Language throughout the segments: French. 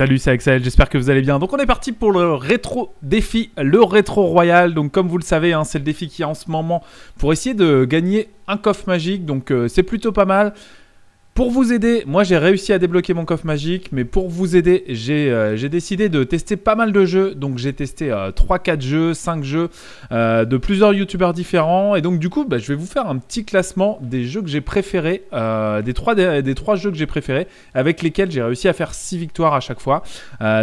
Salut, c'est Axel, j'espère que vous allez bien. Donc on est parti pour le rétro défi, le rétro royal. Donc comme vous le savez, hein, c'est le défi qui est en ce moment pour essayer de gagner un coffre magique. Donc euh, c'est plutôt pas mal. Pour vous aider, moi j'ai réussi à débloquer mon coffre magique, mais pour vous aider, j'ai euh, décidé de tester pas mal de jeux. Donc j'ai testé 3-4 euh, jeux, 5 jeux euh, de plusieurs youtubeurs différents. Et donc du coup, bah, je vais vous faire un petit classement des jeux que j'ai préférés, des, 3, des, jeux que j'ai préférés, avec lesquels j'ai réussi à faire 6 victoires à chaque fois.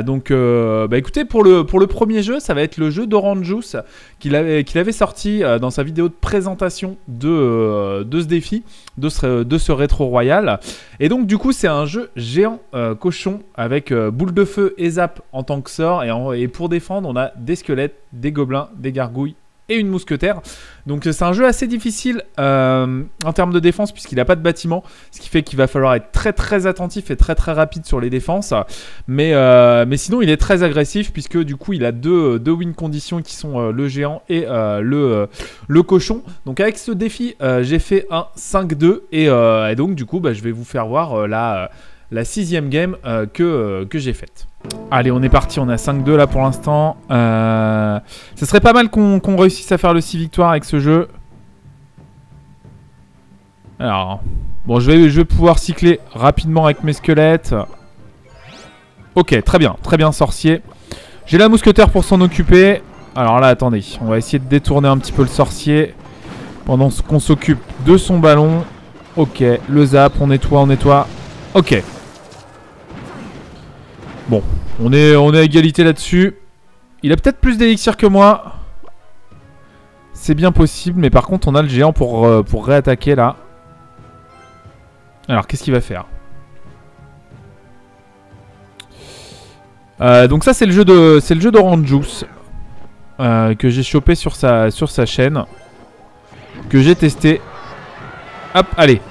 donc bah, écoutez, pour le, pour le premier jeu, ça va être le jeu d'Orange Juice qu'il avait, qu'il avait sorti dans sa vidéo de présentation de, de ce défi, de ce, de ce rétro royal. Et donc du coup c'est un jeu géant euh, cochon avec euh, boule de feu et zap en tant que sort. Et, et pour défendre on a des squelettes, des gobelins, des gargouilles et une mousquetaire. Donc c'est un jeu assez difficile euh, en termes de défense puisqu'il n'a pas de bâtiment, ce qui fait qu'il va falloir être très très attentif et très très rapide sur les défenses. Mais, euh, mais sinon il est très agressif puisque du coup il a deux, deux win conditions qui sont euh, le géant et le, le cochon. Donc avec ce défi j'ai fait un 5-2 et, donc du coup bah, je vais vous faire voir la, la sixième game que, que j'ai faite. Allez, on est parti, on a 5-2 là pour l'instant. Euh... Ce serait pas mal qu'on réussisse à faire le 6 victoires avec ce jeu. Alors, bon, je vais, je vais pouvoir cycler rapidement avec mes squelettes. Ok, très bien, très bien, sorcier. J'ai la mousquetaire pour s'en occuper. Alors là, attendez, on va essayer de détourner un petit peu le sorcier. Pendant qu'on s'occupe de son ballon. Ok, le zap, on nettoie, on nettoie. Ok, Bon, on est, à égalité là-dessus. Il a peut-être plus d'élixir que moi. C'est bien possible, mais par contre, on a le géant pour, euh, pour réattaquer là. Alors, qu'est-ce qu'il va faire? Euh, Donc ça, c'est le jeu de, d'Orange Juice euh, que j'ai chopé sur sa, chaîne, que j'ai testé. Hop, allez.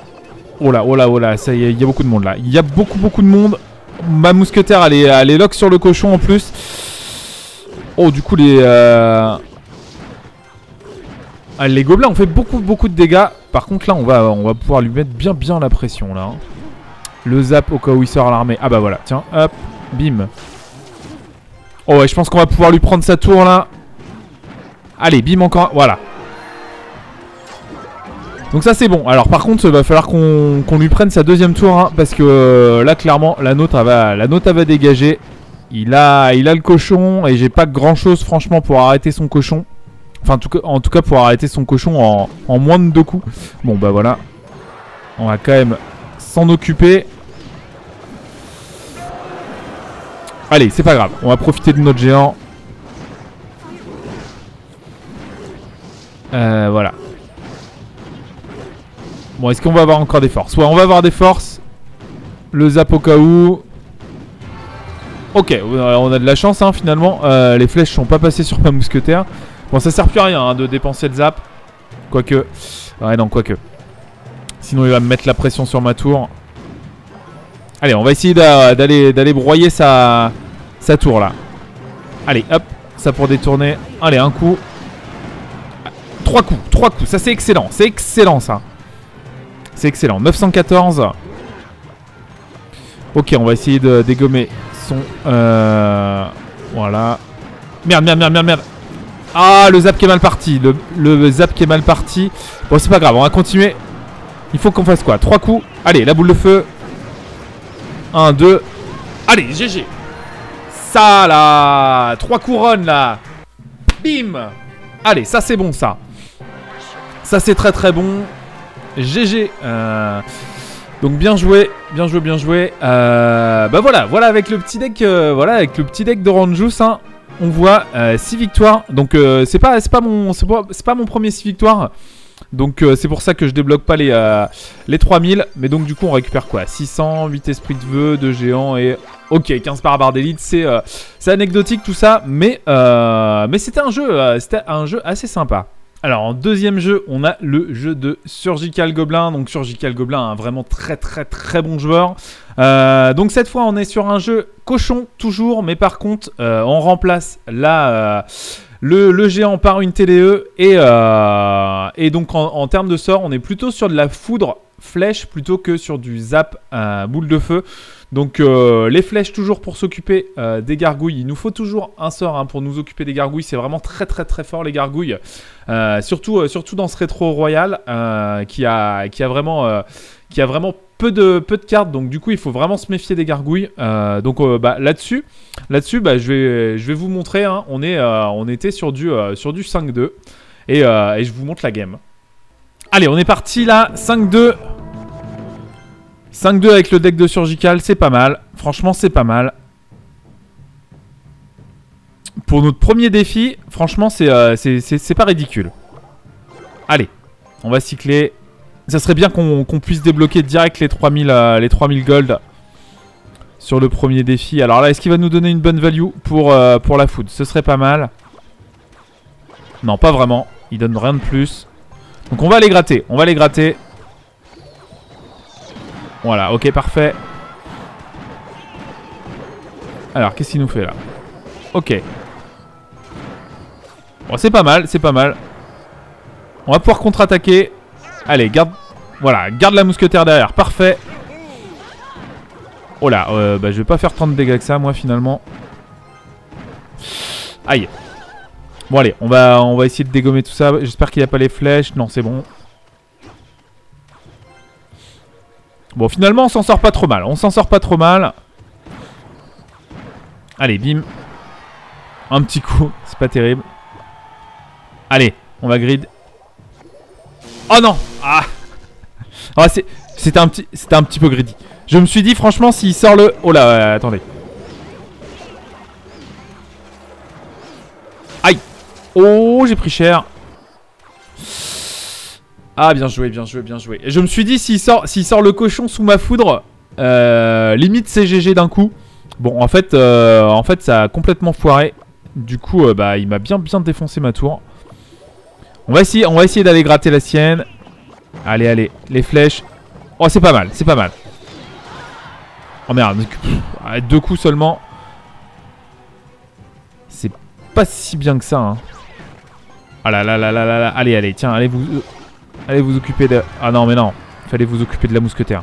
Oh là, oh là, oh là, ça il y a beaucoup de monde là. Il y a beaucoup, beaucoup de monde ma mousquetaire, elle est, elle lock sur le cochon en plus. Oh, du coup, les... Euh... Ah, les gobelins ont fait beaucoup, beaucoup de dégâts. Par contre, là, on va, on va pouvoir lui mettre bien, bien la pression, là. Le zap au cas où il sort à l'armée. Ah bah voilà, tiens, hop, bim. Oh je pense qu'on va pouvoir lui prendre sa tour, là. Allez, bim encore, voilà. Donc ça c'est bon. Alors par contre, il va falloir qu'on lui prenne sa deuxième tour. Hein, parce que euh, là, clairement, la nôtre, va, la nôtre va dégager. Il a, il a le cochon. Et j'ai pas grand chose, franchement, pour arrêter son cochon. Enfin, en tout cas, en pour arrêter son cochon en, moins de deux coups. Bon, bah voilà. On va quand même s'en occuper. Allez, c'est pas grave. On va profiter de notre géant. Euh, voilà. Bon, est-ce qu'on va avoir encore des forces Ouais, on va avoir des forces. Le zap au cas où. Ok, euh, on a de la chance hein, finalement. Euh, les flèches sont pas passées sur ma mousquetaire. Bon, ça sert plus à rien hein, de dépenser le zap. Quoique. Ouais, non, quoique. Sinon, il va me mettre la pression sur ma tour. Allez, on va essayer d'aller broyer sa, sa tour là. Allez, hop. Ça pour détourner. Allez, un coup. Trois coups, trois coups. Ça, c'est excellent. C'est excellent, ça. C'est excellent. 914. Ok, on va essayer de dégommer son... Euh, voilà. Merde, merde, merde, merde, merde. Ah, le zap qui est mal parti. Le, le zap qui est mal parti. Bon, c'est pas grave, on va continuer. Il faut qu'on fasse quoi? Trois coups. Allez, la boule de feu. 1, 2. Allez, GG. Ça, là. Trois couronnes, là. Bim. Allez, ça, c'est bon, ça. Ça, c'est très, très bon. GG. Euh, donc bien joué, bien joué, bien joué. Euh, bah voilà, voilà avec le petit deck, euh, voilà avec le petit deck d'Orange hein, on voit 6 victoires. Donc c'est pas, pas mon, c'est pas, mon premier 6 victoires. Donc c'est pour ça que je débloque pas les, les 3000. Mais donc du coup on récupère quoi? 600, 8 esprits de vœux, 2 géants et... Ok, 15 par d'élite, c'est c'est anecdotique tout ça. Mais, mais c'était un, jeu, c'était un jeu assez sympa. Alors en deuxième jeu, on a le jeu de Surgical Goblin. Donc Surgical Goblin, un vraiment très très très bon joueur. Euh, donc cette fois, on est sur un jeu cochon toujours, mais par contre, euh, on remplace euh, le, géant par une TDE et donc en, termes de sort, on est plutôt sur de la foudre flèche plutôt que sur du zap à boule de feu. Donc euh, les flèches toujours pour s'occuper euh, des gargouilles. Il nous faut toujours un sort hein, pour nous occuper des gargouilles. C'est vraiment très très très fort les gargouilles. Euh, surtout, surtout dans ce rétro royal qui, a, qui, a vraiment, qui a vraiment peu de, peu de cartes. Donc du coup il faut vraiment se méfier des gargouilles. donc bah, là-dessus, là-dessus bah, je, vais, je vais vous montrer. Hein. on, est, on était sur du, sur du 5-2. Et, et je vous montre la game. Allez, on est parti là. 5-2. 5-2 avec le deck de Surgical, c'est pas mal. Franchement, c'est pas mal. Pour notre premier défi, franchement, c'est euh, pas ridicule. Allez, on va cycler. Ça serait bien qu'on puisse débloquer direct les 3000, euh, les 3000 gold sur le premier défi. Alors là, est-ce qu'il va nous donner une bonne value pour, euh, pour la food? Ce serait pas mal. Non, pas vraiment. Il donne rien de plus. Donc on va les gratter. On va les gratter. Voilà, ok, parfait. Alors, qu'est-ce qu'il nous fait là? Ok. Bon, c'est pas mal, c'est pas mal. On va pouvoir contre-attaquer. Allez, garde... Voilà, garde la mousquetaire derrière. Parfait. Oh là, euh, bah, je vais pas faire tant de dégâts que ça, moi, finalement. Aïe. Bon, allez, on va, on va essayer de dégommer tout ça. J'espère qu'il n'y a pas les flèches. Non, c'est bon. Bon, finalement, on s'en sort pas trop mal. On s'en sort pas trop mal. Allez, bim. Un petit coup. C'est pas terrible. Allez, on va grid. Oh non Ah, ah C'était un, petit, un petit peu greedy. Je me suis dit, franchement, s'il sort le... Oh là, attendez. Aïe Oh, j'ai pris cher. Ah, bien joué, bien joué, bien joué. Et je me suis dit, s'il sort, sort le cochon sous ma foudre, euh, limite CGG d'un coup. Bon, en fait, euh, en fait, ça a complètement foiré. Du coup, euh, bah, il m'a bien, bien défoncé ma tour. On va essayer, essayer d'aller gratter la sienne. Allez, allez, les flèches. Oh, c'est pas mal, c'est pas mal. Oh merde, deux coups seulement. C'est pas si bien que ça. Hein. Ah là là là là là là. Allez, allez, tiens, allez vous Allez vous occuper de... Ah non mais non. Fallait vous occuper de la mousquetaire.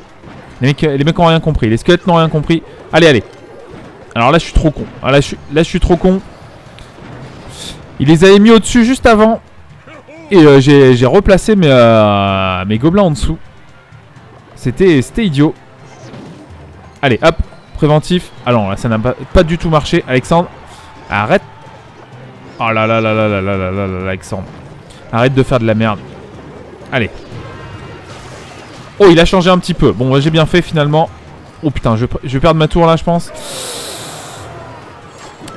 Les mecs, les mecs ont rien compris. Les squelettes n'ont rien compris. Allez, allez. Alors là, je suis trop con. Ah, là, je suis, là, je suis trop con. Il les avait mis au-dessus juste avant. Et euh, j'ai replacé mes, euh, mes gobelins en dessous. C'était idiot. Allez, hop. Préventif. Ah non, là, ça n'a pas, du tout marché. Alexandre, arrête. Oh là là là là là là là là là, Alexandre. Arrête de faire de la merde. Allez. Oh, il a changé un petit peu. Bon, j'ai bien fait finalement. Oh putain, je, vais perdre ma tour là, je pense.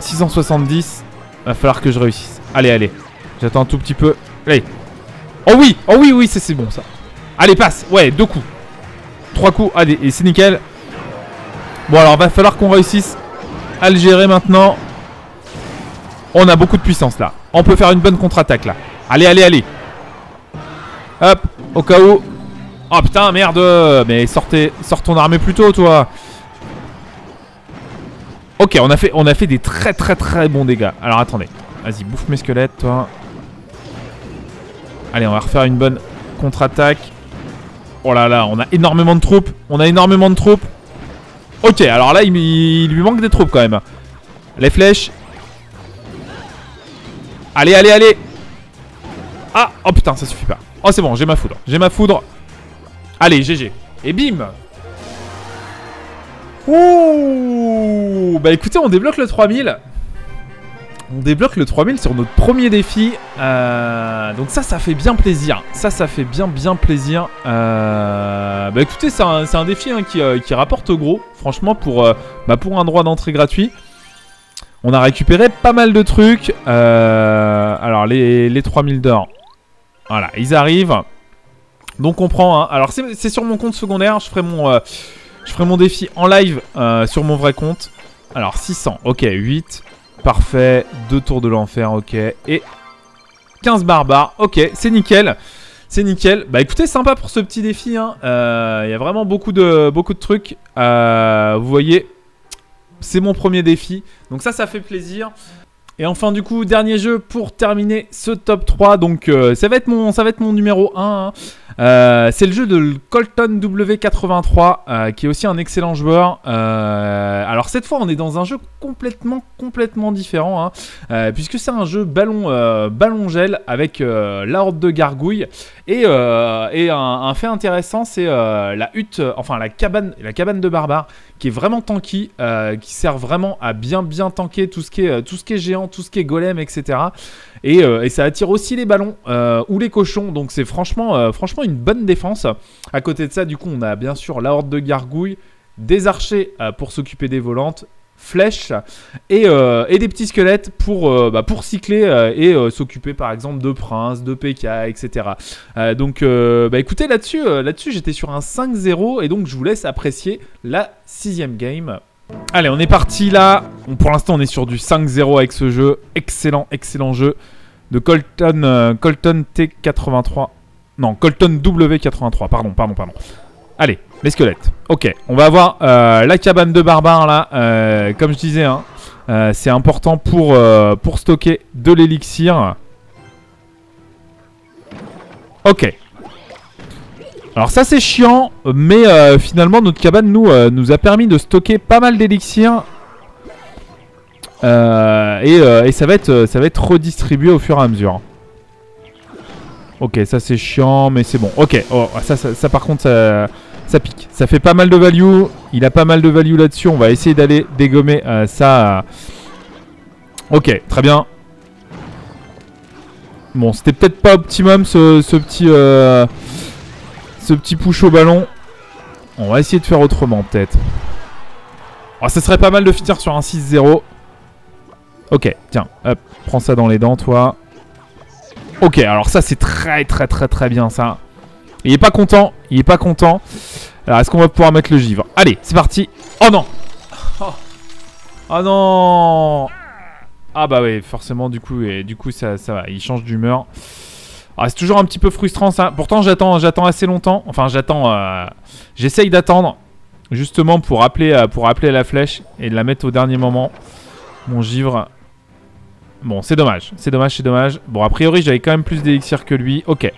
670. Va falloir que je réussisse. Allez, allez. J'attends un tout petit peu. Allez. Oh oui Oh oui, oui, c'est bon ça. Allez, passe Ouais, deux coups. Trois coups. Allez, et c'est nickel. Bon, alors, va falloir qu'on réussisse à maintenant. On a beaucoup de puissance là. On peut faire une bonne contre-attaque là. Allez, allez, allez. Hop, au cas où. Oh putain, merde Mais sortez, sort ton armée plus tôt, toi Ok, on a, fait, on a fait des très très très bons dégâts. Alors attendez. Vas-y, bouffe mes squelettes, toi. Allez, on va refaire une bonne contre-attaque. Oh là là, on a énormément de troupes. On a énormément de troupes. Ok, alors là, il lui manque des troupes quand même. Les flèches. Allez, allez, allez. Ah, oh putain, ça suffit pas. Oh, c'est bon, j'ai ma foudre. J'ai ma foudre. Allez, GG. Et bim Ouh Bah écoutez, on débloque le 3000. On débloque le 3000 sur notre premier défi. Euh, donc ça, ça fait bien plaisir. Ça, ça fait bien, bien plaisir. Euh, bah écoutez, c'est un, défi hein, euh, qui, rapporte gros. Franchement, pour, bah, pour un droit d'entrée gratuit. On a récupéré pas mal de trucs. alors, les, les 3000 d'or. Voilà, ils arrivent. Donc on prend. Alors c'est sur mon compte secondaire, je ferai mon, euh, défi en live euh, sur mon vrai compte. Alors 600, ok, 8. Parfait, 2 tours de l'enfer, ok. Et 15 barbares, ok, c'est nickel. C'est nickel. Bah écoutez, sympa pour ce petit défi. Il hein. euh, y a vraiment beaucoup de, beaucoup de trucs. vous voyez, c'est mon premier défi. Donc ça, ça fait plaisir. Et enfin du coup, dernier jeu pour terminer ce top 3. Donc euh, ça, va être mon, numéro 1. Hein. Euh, c'est le jeu de Colton W83, euh, qui est aussi un excellent joueur. Euh, alors cette fois, on est dans un jeu complètement, différent, hein, puisque c'est un jeu ballon, gel avec la de gargouilles. Et, et un, fait intéressant, c'est la hutte, enfin la cabane, de barbare, qui est vraiment tanky, qui sert vraiment à bien, bien tanker tout ce qui est, tout ce géant, tout ce qui est golem, etc. Euh, et, ça attire aussi les ballons ou les cochons. Donc c'est franchement, franchement une bonne défense. À côté de ça, du coup, on a bien sûr la horde de gargouilles, des archers pour s'occuper des volantes, flèches et, des petits squelettes pour, bah, pour cycler et s'occuper par exemple de princes, de PK, etc. donc bah, écoutez là-dessus, là-dessus j'étais sur un 5-0 et donc je vous laisse apprécier la sixième game. Allez, on est parti là. Pour l'instant, on est sur du 5-0 avec ce jeu. Excellent, excellent jeu de Colton, euh, Colton T83. Non, Colton W83. Pardon, pardon, pardon. Allez, les squelettes. Ok, on va avoir euh, la cabane de barbare là. Euh, comme je disais, hein, c'est important pour, pour stocker de l'élixir. Ok. Alors ça c'est chiant, mais finalement notre cabane nous, a permis de stocker pas mal d'élixir euh, euh, et, euh, ça va être redistribué au fur et à mesure. Ok, ça c'est chiant, mais c'est bon. Ok, oh, ça, ça, par contre, ça, pique. Ça fait pas mal de value. Il a pas mal de value là-dessus. On va essayer d'aller dégommer ça. Ok, très bien. Bon, c'était peut-être pas optimum ce, petit ce petit push au ballon. On va essayer de faire autrement peut-être. Oh, ça serait pas mal de finir sur un 6-0. Ok, tiens, hop, prends ça dans les dents, toi. Ok, alors ça, c'est très, très, très, très bien, ça. Il est pas content, il est pas content. Alors, est-ce qu'on va pouvoir mettre le givre? Allez, c'est parti. Oh non oh. oh, non Ah bah oui, forcément, du coup, du coup ça, va, il change d'humeur. Ah, c'est toujours un petit peu frustrant, ça. Pourtant, j'attends j'attends assez longtemps. Enfin, j'attends... Euh, j'essaye d'attendre, justement, pour appeler, euh, pour appeler la flèche et de la mettre au dernier moment. Mon givre, Bon, c'est dommage. C'est dommage, c'est dommage. Bon, a priori, j'avais quand même plus d'élixir que lui. Ok.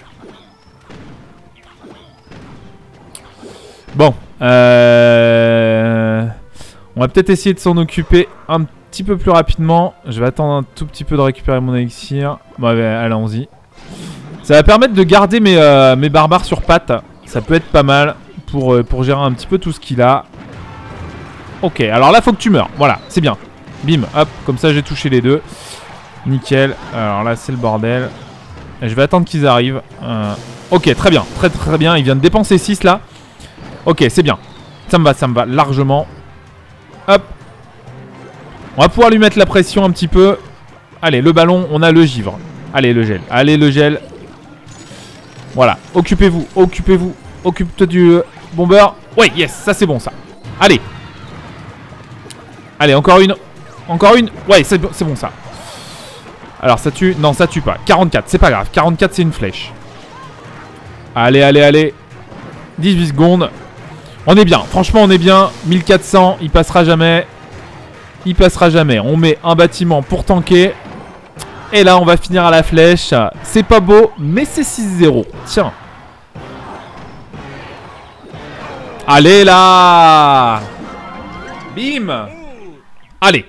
Bon. Euh... On va peut-être essayer de s'en occuper un petit peu plus rapidement. Je vais attendre un tout petit peu de récupérer mon élixir. Bon, allons-y. Ça va permettre de garder mes, euh, mes barbares sur pattes. Ça peut être pas mal pour, euh, pour gérer un petit peu tout ce qu'il a. Ok, alors là, faut que tu meurs. Voilà, c'est bien. Bim, hop, comme ça j'ai touché les deux. Nickel. Alors là, c'est le bordel. je vais attendre qu'ils arrivent. Euh, ok, très bien. Très très bien. Il vient de dépenser 6 là. Ok, c'est bien. Ça me va, ça me va largement. Hop. On va pouvoir lui mettre la pression un petit peu. Allez, le ballon, on a le givre. Allez, le gel. Allez, le gel. Voilà. Occupez-vous, occupez-vous. Occupe-toi du euh, bomber. Ouais, yes, ça c'est bon ça. Allez. Allez, encore une. Encore une. Ouais, c'est bon ça. Alors ça tue Non ça tue pas. 44 c'est pas grave. 44 c'est une flèche. Allez allez allez. 18 secondes. On est bien. Franchement on est bien. 1400 Il passera jamais. Il passera jamais. On met un bâtiment pour tanker. Et là on va finir à la flèche. C'est pas beau mais c'est 6-0 Tiens. Allez là. Bim. Allez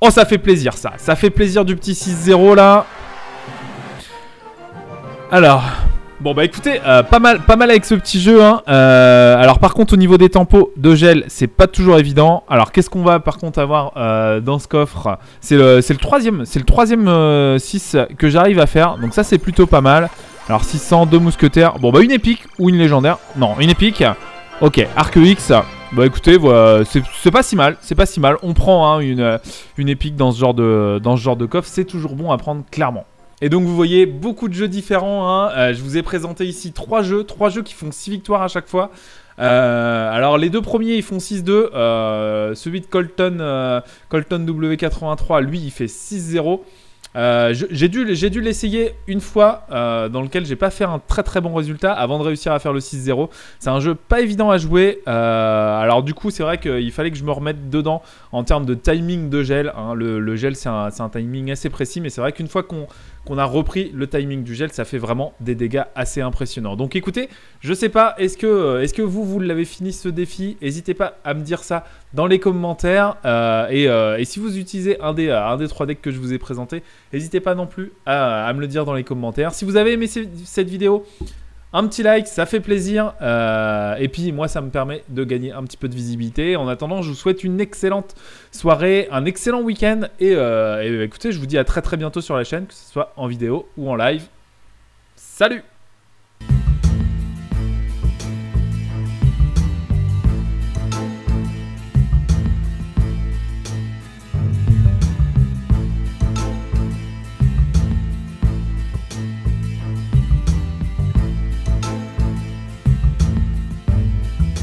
Oh, ça fait plaisir, ça. Ça fait plaisir du petit 6-0, là. Alors... Bon bah écoutez, euh, pas, mal, pas mal avec ce petit jeu. Hein. Euh, alors par contre au niveau des tempos de gel, c'est pas toujours évident. Alors qu'est-ce qu'on va par contre avoir euh, dans ce coffre? C'est le, le troisième, c'est le troisième 6 que j'arrive à faire. Donc ça c'est plutôt pas mal. Alors 600, deux mousquetaires. Bon bah une épique ou une légendaire. Non, une épique. Ok, Arc X. Bah écoutez, c'est pas si mal, c'est pas si mal. On prend hein, une, euh, une épique dans ce genre de, coffre, c'est toujours bon à prendre clairement. Et donc vous voyez beaucoup de jeux différents. Hein. Euh, je vous ai présenté ici trois jeux, trois jeux qui font 6 victoires à chaque fois. Euh, alors les deux premiers ils font 6-2. celui de Colton, Colton W83, lui il fait 6-0. Euh, j'ai dû, l'essayer une fois, euh, dans lequel j'ai pas fait un très très bon résultat avant de réussir à faire le 6-0. C'est un jeu pas évident à jouer. euh, alors du coup, c'est vrai qu'il fallait que je me remette dedans en termes de timing de gel. hein. Le, gel, c'est un, timing assez précis, mais c'est vrai qu'une fois qu'on a repris le timing du gel, ça fait vraiment des dégâts assez impressionnants. Donc écoutez, je sais pas, est-ce que, vous, vous l'avez fini ce défi? N'hésitez pas à me dire ça dans les commentaires. et, si vous utilisez un des, un des trois decks que je vous ai présenté, n'hésitez pas non plus à, me le dire dans les commentaires. Si vous avez aimé ce- cette vidéo, un petit like, ça fait plaisir. euh, et puis moi, ça me permet de gagner un petit peu de visibilité. En attendant, je vous souhaite une excellente soirée, un excellent week-end. Et, euh, et écoutez, je vous dis à très très bientôt sur la chaîne, que ce soit en vidéo ou en live. Salut